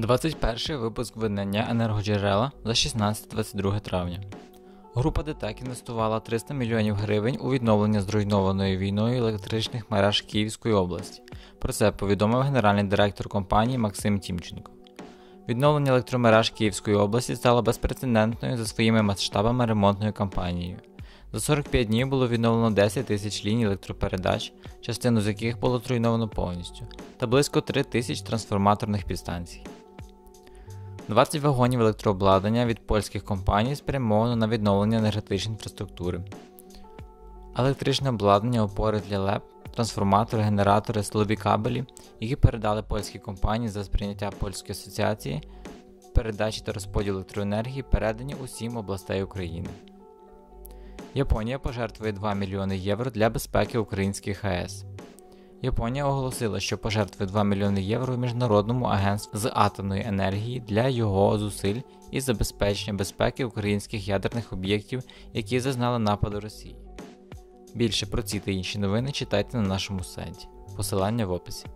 21 випуск видання енергоджерела за 16-22 травня. Група ДТЕК інвестувала 300 мільйонів гривень у відновлення зруйнованої війною електричних мереж Київської області. Про це повідомив генеральний директор компанії Максим Тімченко. Відновлення електромереж Київської області стало безпрецедентною за своїми масштабами ремонтною кампанією. За 45 днів було відновлено 10 тисяч ліній електропередач, частину з яких було зруйновано повністю, та близько 3 тисяч трансформаторних підстанцій. 20 вагонів електрообладнання від польських компаній спрямовано на відновлення енергетичної інфраструктури. Електричне обладнання, опори для ЛЕП, трансформатори, генератори, силові кабелі, які передали польські компанії за сприйняття польської асоціації, передачі та розподіл електроенергії передані усім областей України. Японія пожертвує 2 мільйони євро для безпеки українських АЕС. Японія оголосила, що пожертвує 2 мільйони євро Міжнародному агентству з атомної енергії для його зусиль і забезпечення безпеки українських ядерних об'єктів, які зазнали нападу Росії. Більше про ці та інші новини читайте на нашому сайті. Посилання в описі.